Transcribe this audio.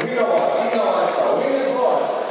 We know what, we know what's all, we miss loss.